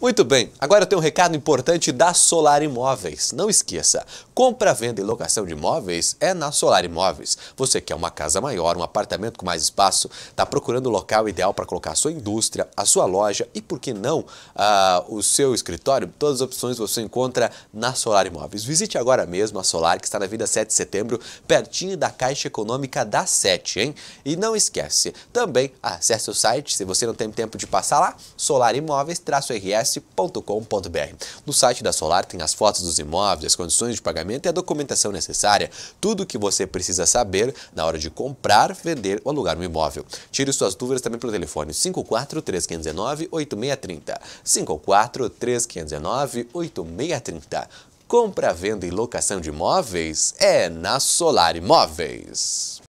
Muito bem, agora tenho um recado importante da Solar Imóveis. Não esqueça, compra, venda e locação de imóveis é na Solar Imóveis. Você quer uma casa maior, um apartamento com mais espaço, está procurando o local ideal para colocar a sua indústria, a sua loja e, por que não, uh, o seu escritório? Todas as opções você encontra na Solar Imóveis. Visite agora mesmo a Solar, que está na Vida 7 de Setembro, pertinho da Caixa Econômica da 7, hein? E não esquece, também acesse o site, se você não tem tempo de passar lá, solarimóveis-rs no site da Solar tem as fotos dos imóveis, as condições de pagamento e a documentação necessária, tudo o que você precisa saber na hora de comprar, vender ou alugar um imóvel. Tire suas dúvidas também pelo telefone 54 3519 8630. 54 3519 8630. Compra, venda e locação de imóveis é na Solar Imóveis.